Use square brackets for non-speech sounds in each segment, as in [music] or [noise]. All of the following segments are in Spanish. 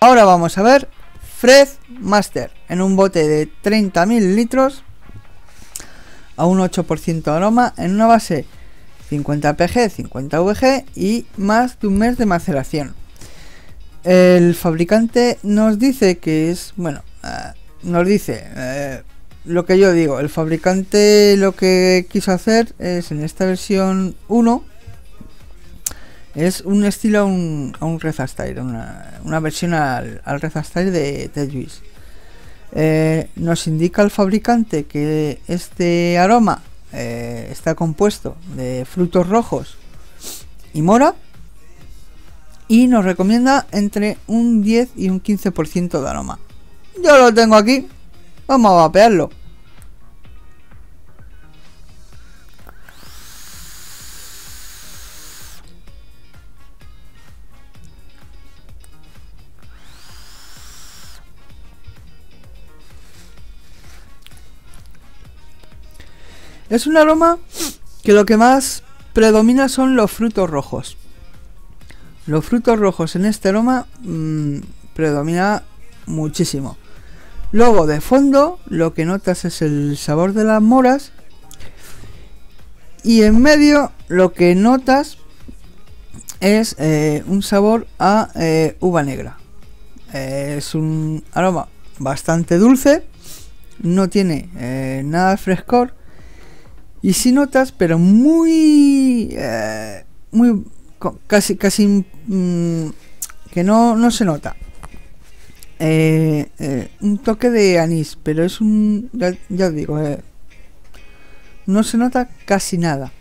Ahora vamos a ver Fred Master en un bote de 30.000 litros a un 8% de aroma en una base 50 pg, 50 vg y más de un mes de maceración. El fabricante nos dice que es, bueno, uh, nos dice uh, lo que yo digo, el fabricante lo que quiso hacer es en esta versión 1 es un estilo a un, a una, versión al, al de, de Juice. Eh, nos indica el fabricante que este aroma eh, está compuesto de frutos rojos y mora y nos recomienda entre un 10 y un 15% de aroma. Yo lo tengo aquí, vamos a vapearlo. Es un aroma que lo que más predomina son los frutos rojos. Los frutos rojos en este aroma mmm, predomina muchísimo. Luego de fondo lo que notas es el sabor de las moras. Y en medio lo que notas es eh, un sabor a eh, uva negra. Eh, es un aroma bastante dulce. No tiene nada de frescor y si notas, pero muy. Eh, muy. casi. casi. Mmm, que no, no se nota. Eh, eh, un toque de anís, pero es un. Ya, ya digo, eh, no se nota casi nada.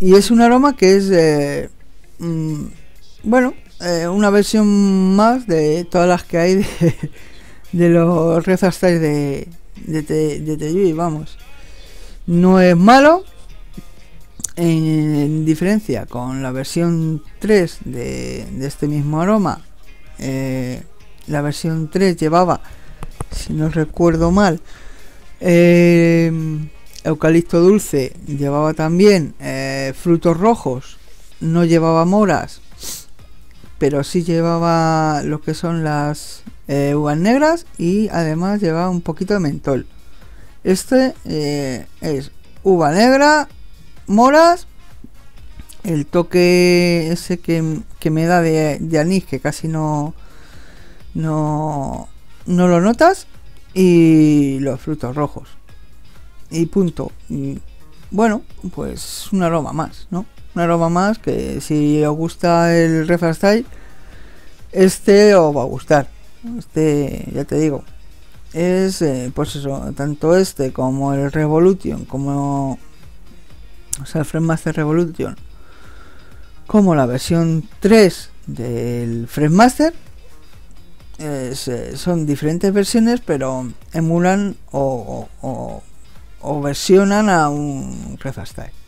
Y es un aroma que es. Mmm, bueno, una versión más de todas las que hay de, [laughs] de los Rezastais de, de, de, de Teyui, vamos no es malo en, en, diferencia con la versión 3 de, este mismo aroma eh, la versión 3 llevaba si no recuerdo mal eh, eucalipto dulce llevaba también eh, frutos rojos no llevaba moras pero sí llevaba lo que son las uvas negras y además llevaba un poquito de mentol este eh, es uva negra, moras, el toque ese que, que me da de, de, anís que casi no, no, no lo notas y los frutos rojos. Y punto. Bueno, pues un aroma más, ¿no? Un aroma más que si os gusta el Refra Style, este os va a gustar. Este, ya te digo, es eh, pues eso tanto este como el Revolution como o sea el Fredmaster Revolution como la versión 3 del Fredmaster es, eh, son diferentes versiones pero emulan o, o, versionan a un Refastyle